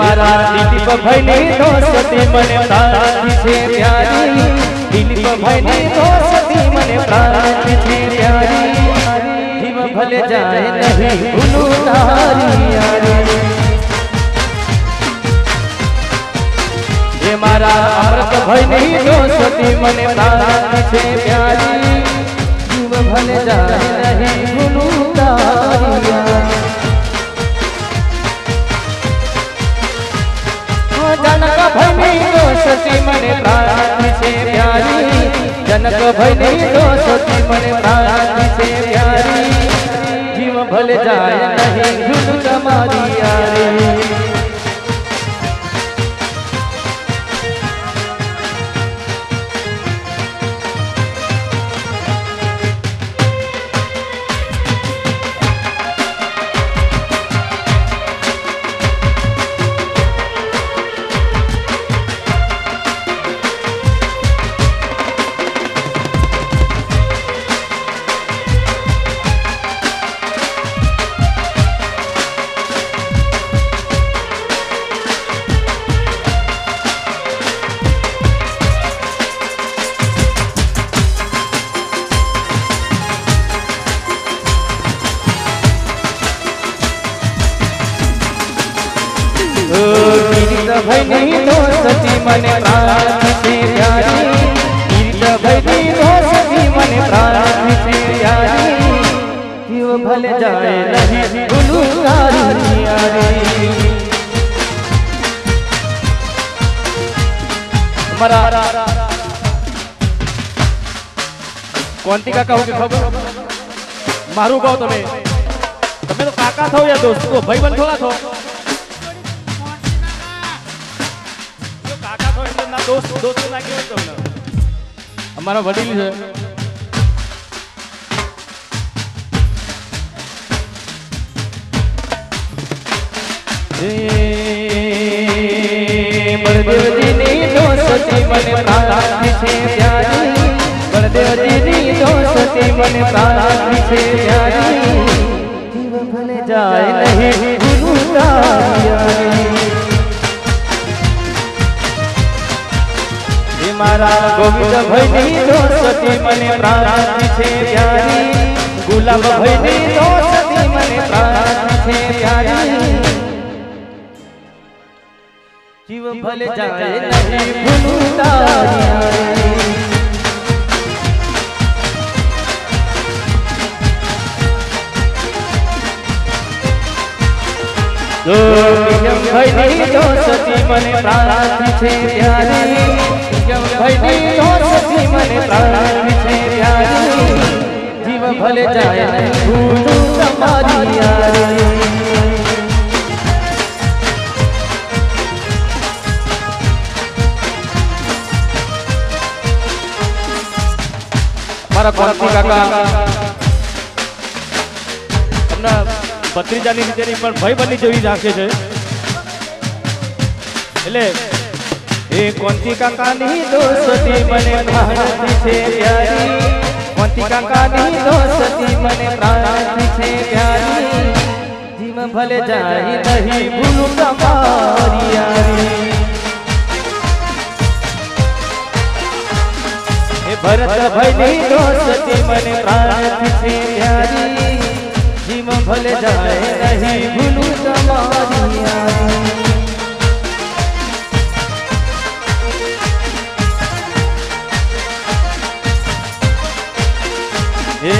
મારા દિલીપ ભાઈની દોસ્તી મને પ્રાપ્તિ છે પ્યારી દિલીપ ભાઈની દોસ્તી મને પ્રાપ્તિ છે પ્યારી જીવ ભલે જાય નહીં ભૂલું તારી યારી એ મારા અમૃત ભાઈની દોસ્તી મને પ્રાપ્તિ છે પ્યારી જીવ ભલે જાય નહીં ભૂલું તારી યારી જનક ભાઈની દોસ્તી મને પ્રાણ છે પ્યારી જનક ભાઈની દોસ્તી મને પ્રાણ છે પ્યારી જીવ ભલે જાય નહીં ભૂલ તમારી યારી દોસ્તી મને પ્રાપ્તિ છે પ્યારી ગીત ભાઈની દોસ્તી મને પ્રાપ્તિ છે પ્યારી જીવ ભલે જાય નહીં ભૂલું તારી યારી મારા કોંતી કાકા હું કે ખબર મારું કહો તમે તમે તો કાકા થો યા દોસ્તો ભાઈ દોસ્ત દોસ્ત તમને અમારા વડીલ છે બળદેવજીની દોસ્તી મને પ્રાપ્તિ છે જાય નહીં ભૂલું મારા ગોવિંદ ભાઈની દોસ્તી મને પ્રાપ્તિ છે પ્યારી. ગુલાબ ભાઈની દોસ્તી મને પ્રાપ્તિ છે પ્યારી. જીવ ભલે જાય નહીં ભૂલું તારી જો નિયમ ભાઈની દોસ્તી મને પ્રાપ્તિ છે નિયમ ભાઈની દોસ્તી મને પ્રાણ પ્યારી જીવ ભલે જાય નહીં ભૂલું તમારી યારી મારા કોરતી કાકા. તમને ભત્રીજાની નીચેની પણ ભાઈ બની જેવી રાખે છે. એટલે એ કોંતી કાકાની દોસ્તી મને પ્રાણતી છે પ્યારી કોંતી કાકાની દોસ્તી મને પ્રાણતી છે પ્યારી જીવ ભલે જાય નહીં ભૂલું તમારી યારી એ ભરત ભાઈની દોસ્તી મને પ્રાર્થી છે પ્યારી જીવ ભલે જાય નહીં ભૂલું તમારી યારી એ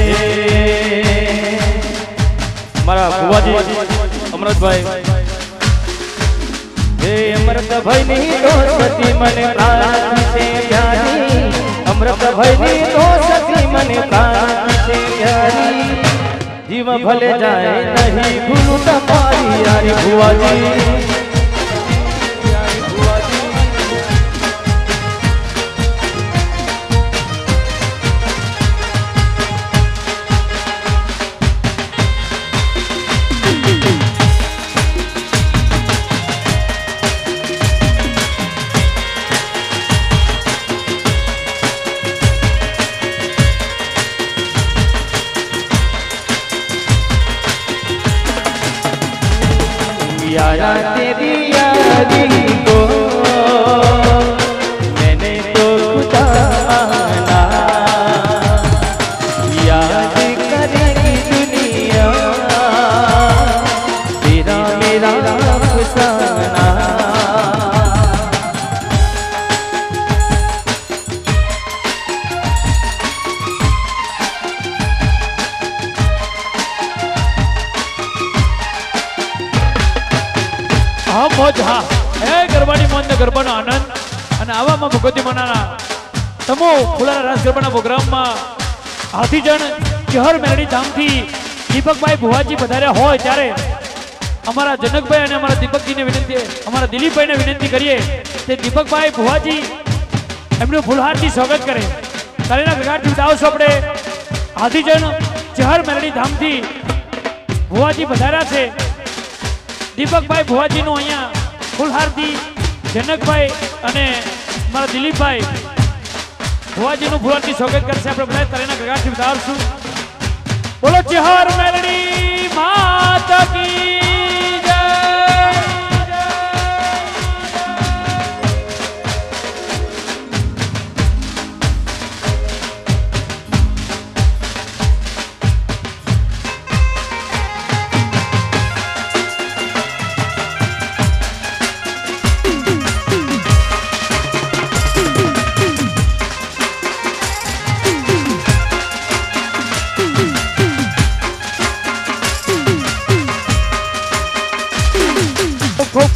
મારા ભુવાજી, અમરતભાઈ. હે અમૃતભાઈની દોસ્તી મને પ્રાર્થી છે પ્યારી મને પ્રાપ્તિ છે જીવ ભલે જાય નહીં ભૂલું તમારી યારી ભુવાજી. હા મોજ હા. હે, ગરબાની મોજ ને ગરબાનો આનંદ. અને આવામાં ભગવતી મનાના તમો ફુલારા રાસ ગરબાના પ્રોગ્રામમાં હાથીજણ ચહર મેરડી ધામથી દીપકભાઈ ભુવાજી પધાર્યા હોય ત્યારે અમારા જનકભાઈ અને અમારા દીપકજીને વિનંતી, અમારા દિલીપભાઈને વિનંતી કરીએ તે દીપકભાઈ ભુવાજી એમનું ફુલહારથી સ્વાગત કરે. કાલેના ગગાટથી આવશો આપણે. હાથીજણ ચહર મેરડી ધામથી ભુવાજી પધાર્યા છે. દીપકભાઈ ભુવાજીનું અહીંયા ફુલહારથી જનકભાઈ અને મારા દિલીપભાઈ ભુવાજીનું ભુવાજી સ્વાગત કરશે. આપણે બધા તરેના ગગાથી વધારશું બોલો, ચેહર મેલડી માતા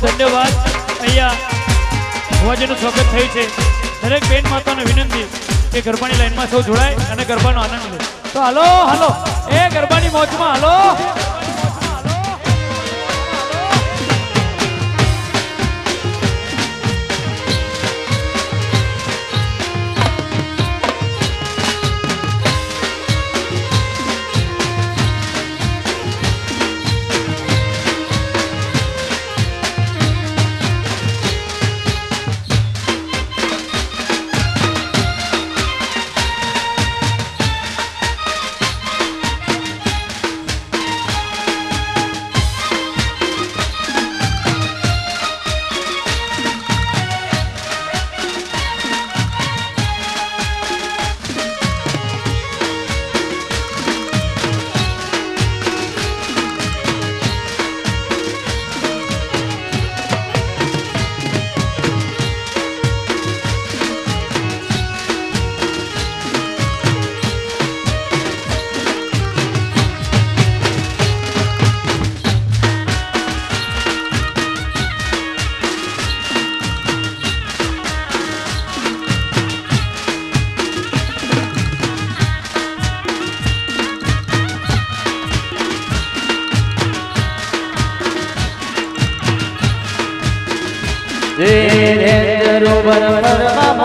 ધન્યવાદ. અહીંયા ભુવાજીનું સ્વાગત થયું છે. દરેક બેન માતાને વિનંતી કે ગરબાની લાઈનમાં સૌ જોડાય અને ગરબાનો આનંદ લે. તો હાલો હાલો. એ ગરબાની મોજમાં હાલો.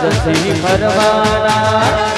કુદરતી ફરવાના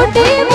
Esportivo.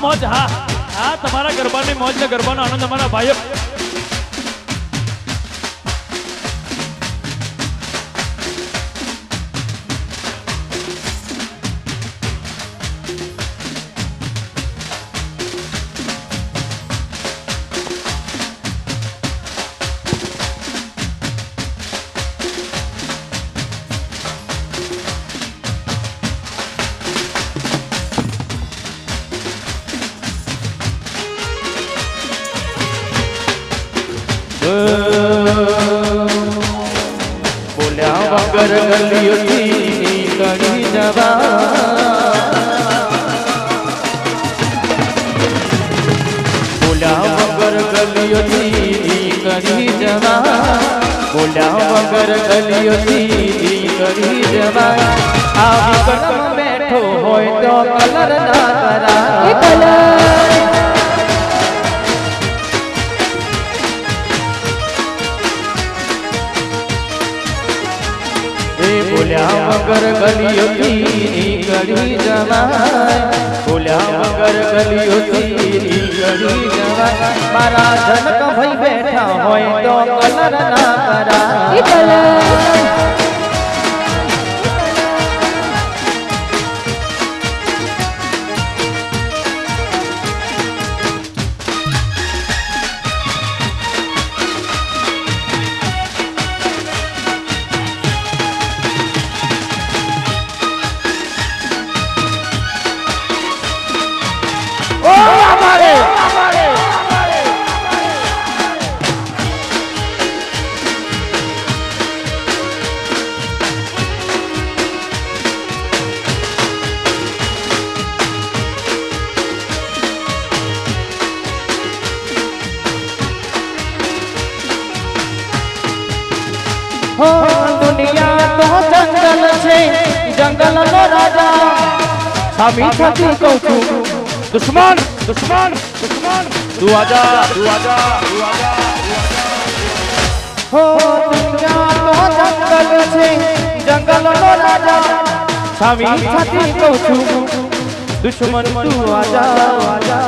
મોજ હા. હા તમારા ગરબાની મોજ ને ગરબાનો આનંદ અમારા ભાઈઓ તારા જનક ભાઈ બેઠા હોય તો કલર ના કરા दादा हामी ठाकुर कहू दुश्मन दुश्मन दुश्मन तू आजा तू आजा तू आजा हो दुनिया तो जंगल छे जंगल नो राजा हामी ठाकुर कहू दुश्मन तू आजा आजा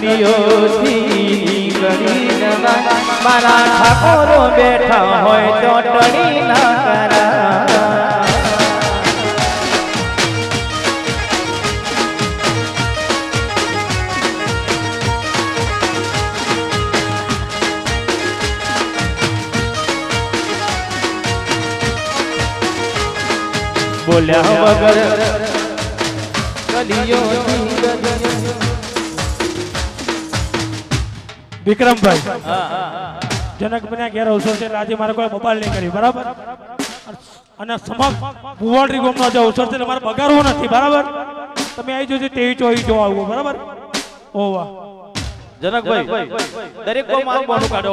ગલીઓથી નીકળી જવાય મારા ઠાકોરો બેઠા હોય તો ટળી ના કરા બોલ્યા વગર વિક્રમભાઈ. જનક બન્યા ઘેર અવસર છે આજે મારે કોઈ મોબાઈલ નહીં કરી બરાબર? અને સમક્ષ ભુવાડરી ગામનો જે અવસર છે મારે બગાડવો નથી બરાબર? તમે આવી જોજો તેવી ચોવી જોવા આવો બરાબર? ઓ વાહ. જનકભાઈ દરેક કોમ આવું બોનું કાઢો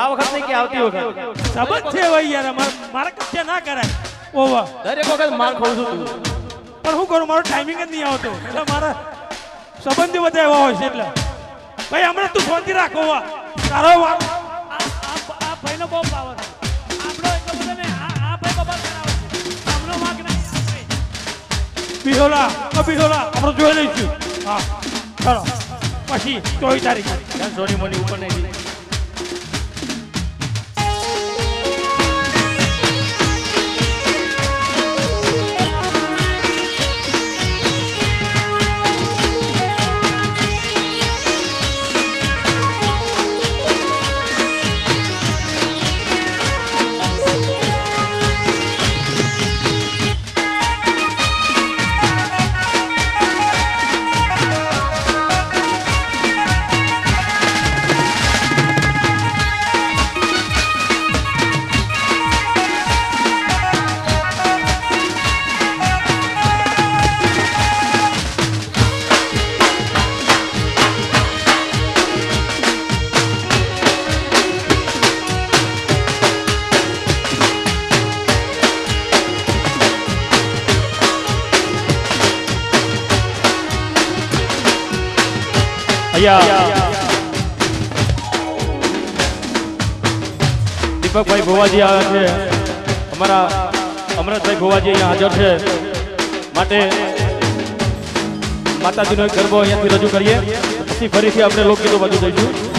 આ વખત નહીં કે આવતી વખત. સબત છે ભાઈ યાર મારે મારા કચ્ચે ના કરાય. ઓ વાહ. દરેક વખત માર ખાઉં છું પણ હું કરું મારો ટાઈમિંગ જ નહીં આવતો. એટલે મારા સંબંધી બધા એવા હોય છે એટલે. ભાઈ, હમણાં તું શાંતિ રાખો તારો વાત આ ભાઈનો બહુ પાવર આપણો એટલો બધો ને આ ભાઈ બબાલ કરાવે છે આમનો વાંક નહીં બિહોલા બિહોલા આપણે જોઈ લઈશું. પછી ચોવીસ તારીખ. સોની મોની ઉપર નહીં અહીંયા દીપકભાઈ ભોવાજી આવ્યા છે. અમારા અમરતભાઈ ભોવાજી અહીંયા હાજર છે. માટે માતાજીનો એક ગરબો અહીંયાથી રજૂ કરીએ. પછી ફરીથી આપણે લોકગીતો બાજુ જઈશું.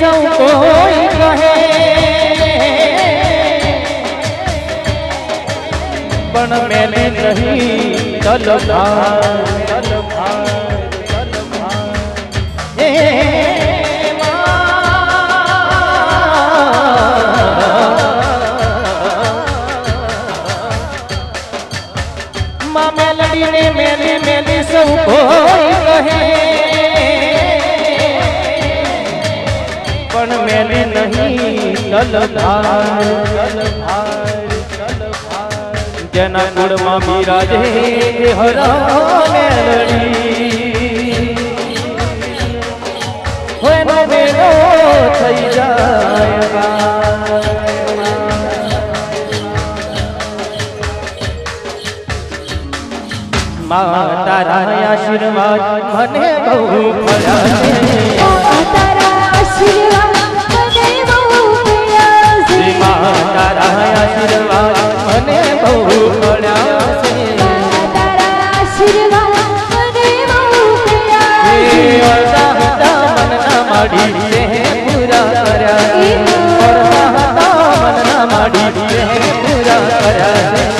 સૌ કોઈ કહે. પણ મેં નહીં તલભાર નહીં ભાઈ જેના કુળમાં બિરાજે તે હરા મેલડી બેનો થઈ જાય મા તારા આશીર્વાદ, મને બહુ મળ્યા તારા આશીર્વાદ આશીર્વાદ મને બહુ મળ્યા છે તારા આશીર્વાદ મને બહુ મળ્યા છે અડધા હતા મનના માડી. તે પૂરા કર્યા અડધા હતા મનના માડી. તે પૂરા કર્યા છે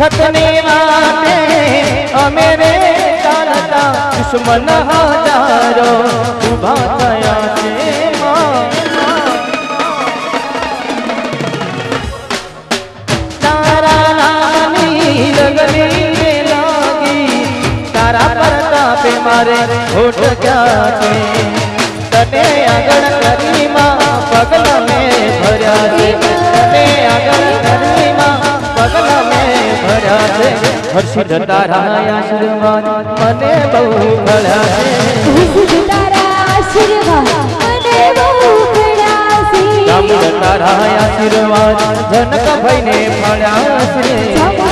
સતને માટે અમે રે ચાલતા દુશ્મન હજારો ઊભા થયા છે. મારે ખોટ ક્યાં છે. તને આગળ કરીમાં પગલા મેં ભર્યા છે. તને આગળ કરીમાં પગલા મેં ભર્યા છે હર્ષિત તારા આશીર્વાદ. મને બહુ છે વિશુદ્ધ તારા આશીર્વાદ. મને બહુ મળ્યા છે તારા આશીર્વાદ. જનક ભાઈને મળ્યા છે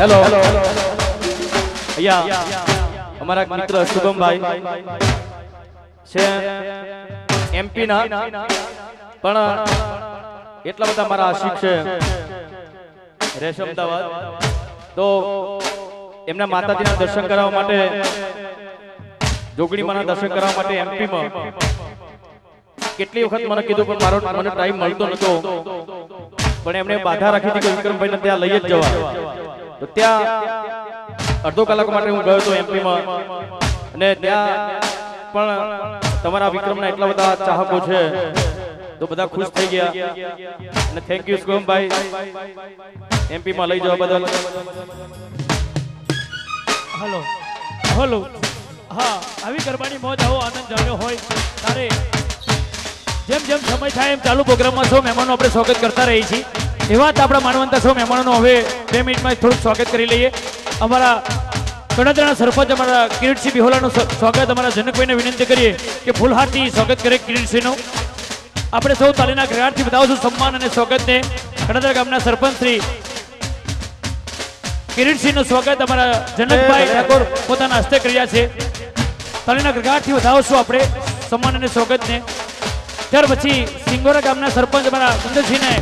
હેલો અહીંયા અમારા મિત્ર શુભમભાઈ છે એમપી ના પણ એટલા બધા મારા આશિક છે રહેશે અમદાવાદ તો એમના માતાજીના દર્શન કરાવવા માટે જોગણીમાના દર્શન કરવા માટે એમપીમાં કેટલી વખત મને કીધું પણ મારો મને ટાઈમ મળતો નતો પણ એમણે બાધા રાખી હતી કે વિક્રમભાઈને ત્યાં લઈ જ જવા તો ત્યાં અડધો કલાક માટે હું ગયો હતો એમપીમાં અને ત્યાં પણ તમારા વિક્રમના એટલા બધા ચાહકો છે, તો બધા ખુશ થઈ ગયા. અને થેન્ક યુ શુભમભાઈ. એમપીમાં લઈ જવા બદલ. Hello hello. હા, આવી ગરબાની મોજ આવો, આનંદ જાણ્યો હોય તારે જેમ જેમ સમય થાય એમ ચાલુ પ્રોગ્રામમાં સૌ મહેમાનો આપણે સ્વાગત કરતા રહીએ છીએ. એવા જ આપણા માનવંતા સૌ મહેમાનોનું હવે બે મિનિટમાં થોડુંક સ્વાગત કરી લઈએ. અમારા ગણતરીના સરપંચ અમારા કિરીટસિંહ બિહોલાનું સ્વાગત અમારા જનકભાઈને વિનંતી કરીએ કે ફૂલહારથી સ્વાગત કરે કિરીટસિંહનું. આપણે સૌ તાલીના ઘરાટથી બતાવશું સન્માન અને સ્વાગતને ગણતરા ગામના સરપંચ શ્રી કિરીટસિંહનું સ્વાગત અમારા જનકભાઈ ઠાકોર. પોતાના હસ્તે કર્યા છે. તાલીના ઘરઘાટથી વધાવશું આપણે સન્માન અને સ્વાગતને? ત્યાર પછી સિંગોરા ગામના સરપંચ અમારા સુંદરસિંહને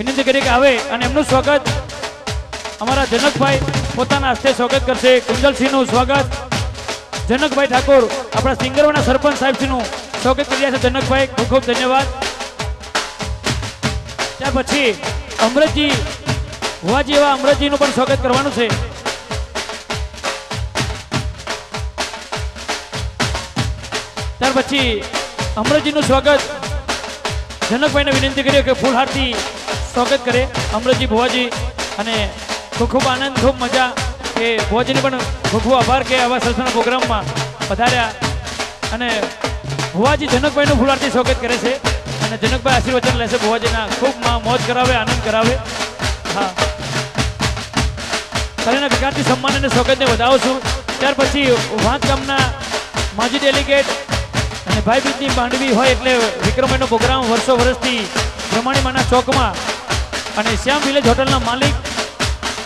વિનંતી કરી કે આવે અને એમનું સ્વાગત અમારા જનકભાઈ પોતાના હસ્તે સ્વાગત કરશે. કુંજલસિંહનું સ્વાગત. જનકભાઈ ઠાકોર, આપણા સિંગરોના સરપંચ સાહેબસિંહનું સ્વાગત કરી રહ્યા છે. જનકભાઈ, ખૂબ ખૂબ ધન્યવાદ. ત્યાર પછી અમરતજી હોવાજી એવા અમરતજીનું પણ સ્વાગત કરવાનું છે. ત્યાર પછી અમરતજીનું સ્વાગત. જનકભાઈને વિનંતી કરીએ કે ફૂલહારથી સ્વાગત કરે અમૃતજી ભુવાજી અને ખૂબ ખૂબ આનંદ, ખૂબ મજા. કે ભુવાજીને પણ ખૂબ ખૂબ આભાર કે આવા સરસના પ્રોગ્રામમાં પધાર્યા. અને ભુવાજી જનકભાઈનું ફૂલહારથી સ્વાગત કરે છે અને જનકભાઈ આશીર્વચન લેશે ભુવાજીના. ખૂબ મોજ કરાવે, આનંદ કરાવે. હા. કરેના વિકાસથી સન્માન અને સ્વાગતને વધાવું છું. ત્યાર પછી વાંત ગામના માજી ડેલિગેટ અને ભાઈ બીજની માંડવી હોય એટલે વિક્રમભાઈનો પ્રોગ્રામ વર્ષો વર્ષથી બ્રહ્માણીમાના ચોકમાં અને શ્યામ વિલેજ હોટલના માલિક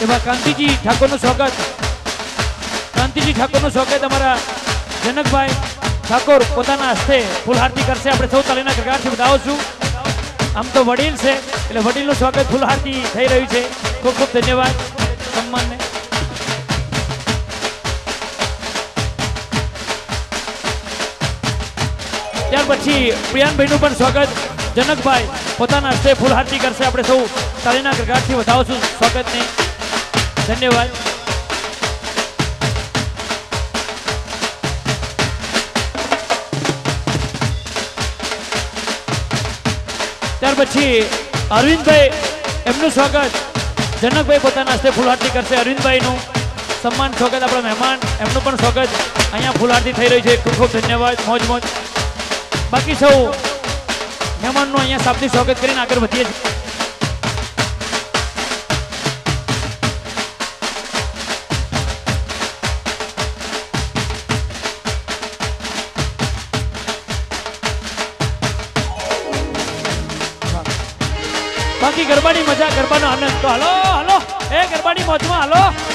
એવા કાંતિજી ઠાકોરનું સ્વાગત. કાંતિજી ઠાકોરનું સ્વાગત અમારા જનકભાઈ ઠાકોર પોતાના હસ્તે ફૂલહારતી કરશે. આપણે સૌ તાલીના પ્રકારથી બતાવો છું. આમ તો વડીલ છે, એટલે વડીલનું સ્વાગત ફૂલહારતી થઈ રહ્યું છે. ખૂબ ખૂબ ધન્યવાદ સન્માનને. ત્યાર પછી પ્રિયાનભાઈનું પણ સ્વાગત જનકભાઈ પોતાના હસ્તે ફૂલહારતી કરશે, આપણે સૌ તાલીના ગરગાટથી વધાવશું. સ્વાગતને ધન્યવાદ. ત્યાર પછી અરવિંદભાઈ, એમનું સ્વાગત. જનકભાઈ પોતાના હસ્તે ફૂલહારતી કરશે, અરવિંદભાઈનું સન્માન સ્વાગત, આપણા મહેમાન, એમનું પણ સ્વાગત. અહીંયા ફૂલહારતી થઈ રહી છે. ખૂબ ખૂબ ધન્યવાદ. મોજ મોજ. બાકી સૌ મહેમાનનું અહીંયા શાબ્દિક સ્વાગત કરીને આગળ વધીએ છીએ. બાકી ગરબાની મજા, ગરબાનો આનંદ. તો હાલો હાલો. એ ગરબાની મોજમાં હાલો.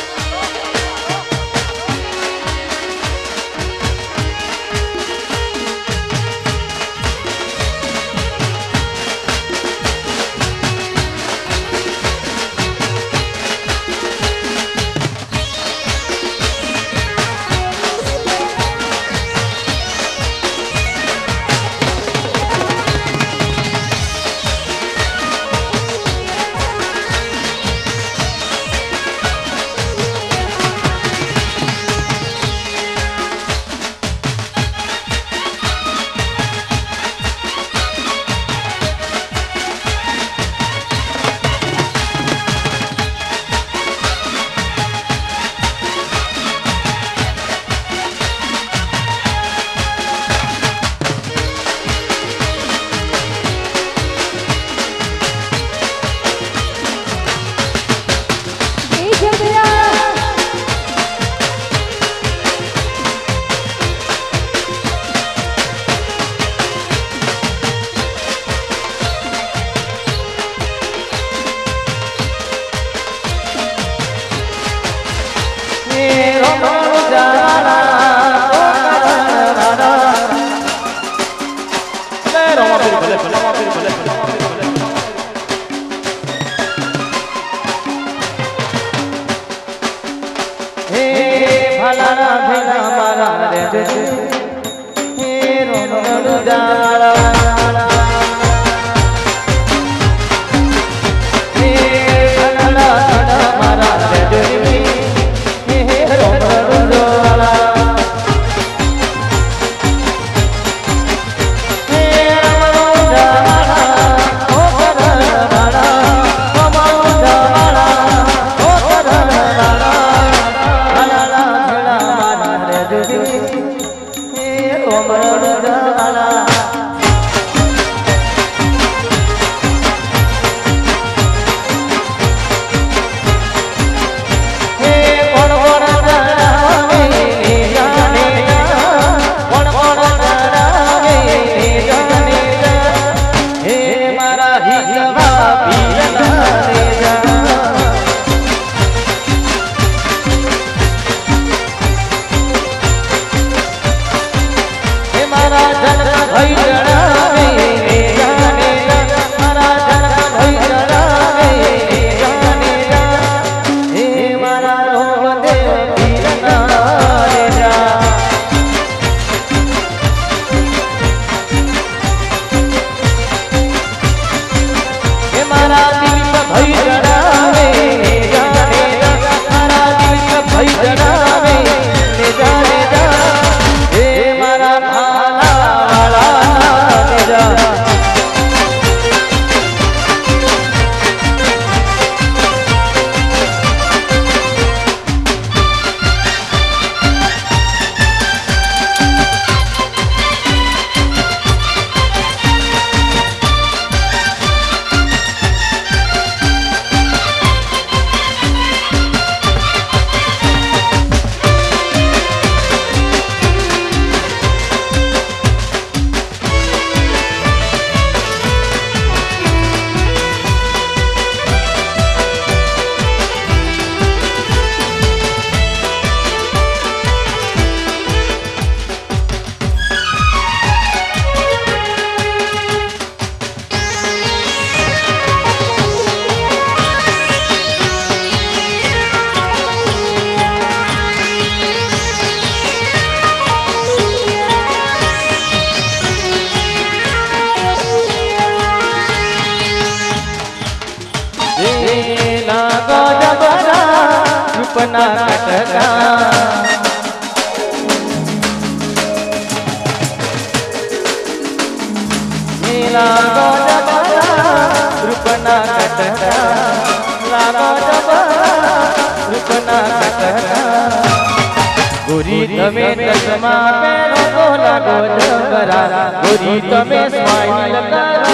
જબરા ગોરી તમે સ્માઈલ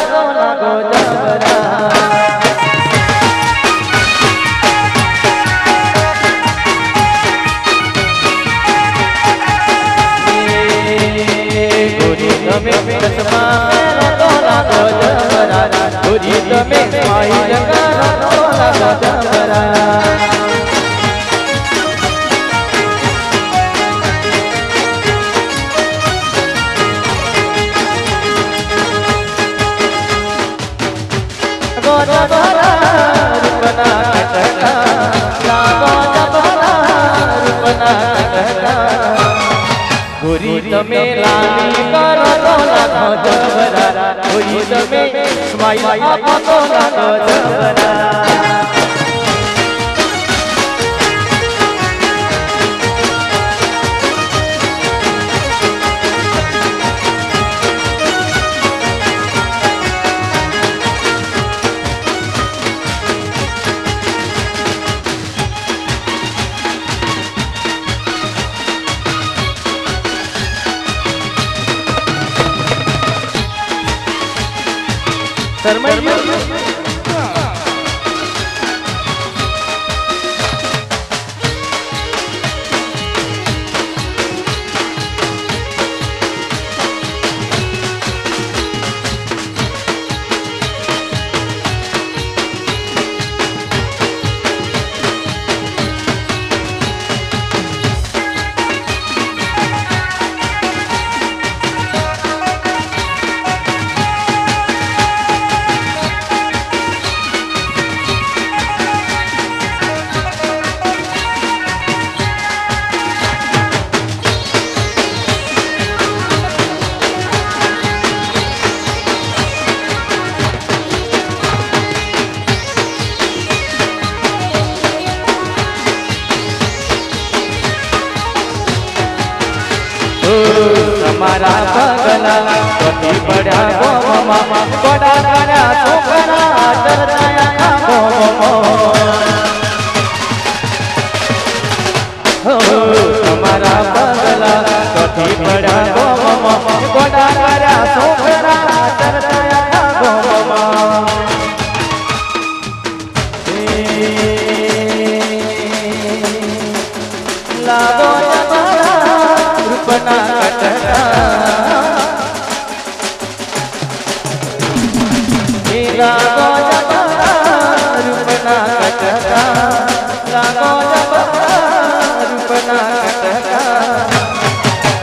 કરો લાગો જબરા તમે ચશ્મા તો લાગો જબરા ગોરી તમે સ્માઈલ કરો લાગો જબરા તમે લાલી કરો તો લાગો જબરા ગોરી તમે સ્માઈલ આપો તો લાગો જબરા Fermín.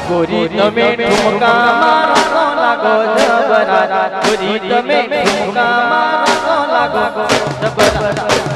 ગોરી તમે ઠુમકા મારો લાગો જબરા ગોરી તમે ઠુમકા મારો લાગો જબરા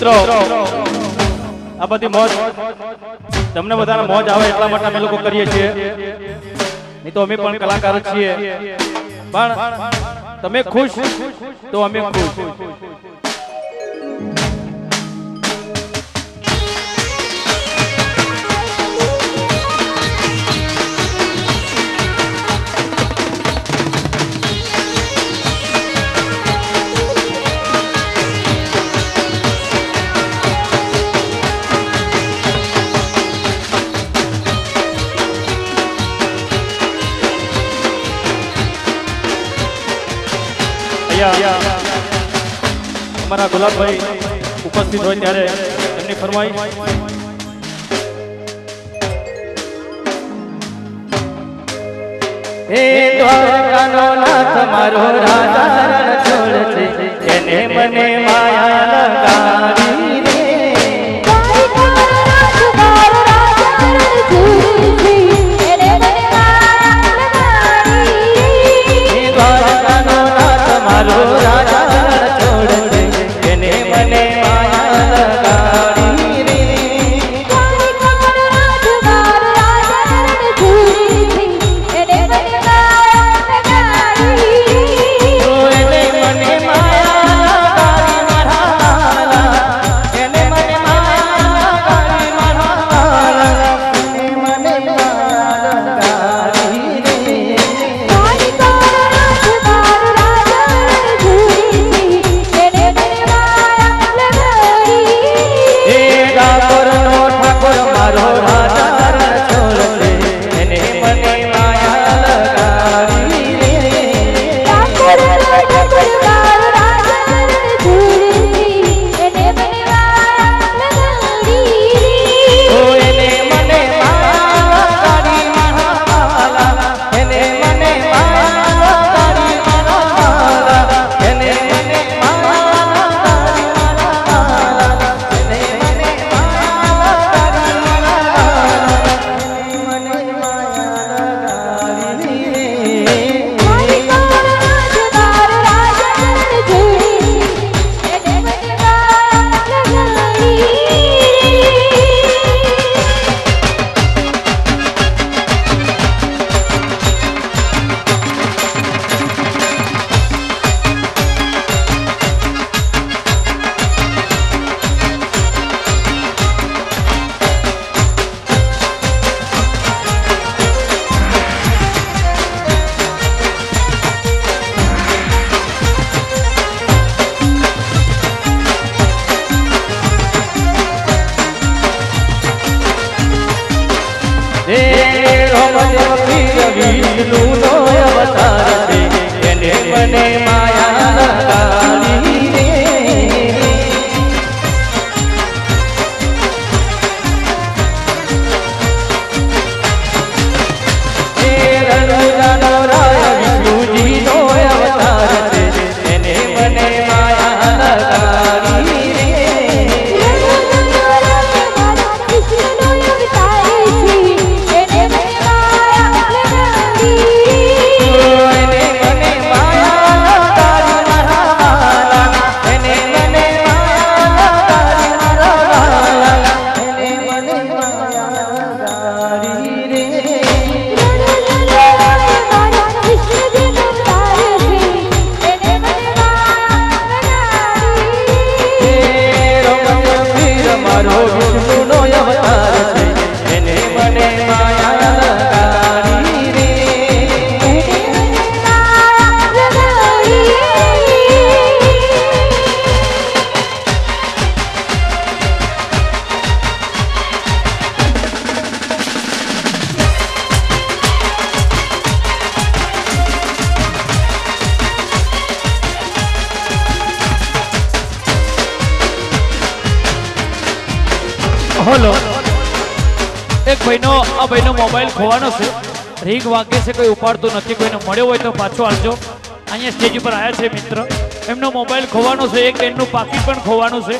મિત્રો, આ બધી મોજ તમને બધાને મોજ આવે એટલા માટે અમે લોકો કરીએ છીએ. નહીં તો અમે પણ કલાકાર છીએ. પણ તમે ખુશ, તો અમે ખુશ. અમારા ગુલાબભાઈ ઉપસ્થિત હોય ત્યારે એમની ફરમાઈ. મારો રાજા છોડ એને મને માયા રીંગ વાગે છે કોઈ ઉપાડતું નથી, કોઈને મળ્યો હોય તો પાછો આવજો. અહીંયા સ્ટેજ ઉપર આવ્યા છે મિત્ર. એમનો મોબાઈલ ખોવાનો છે, એક એમનું પાકીટ પણ ખોવાનું છે.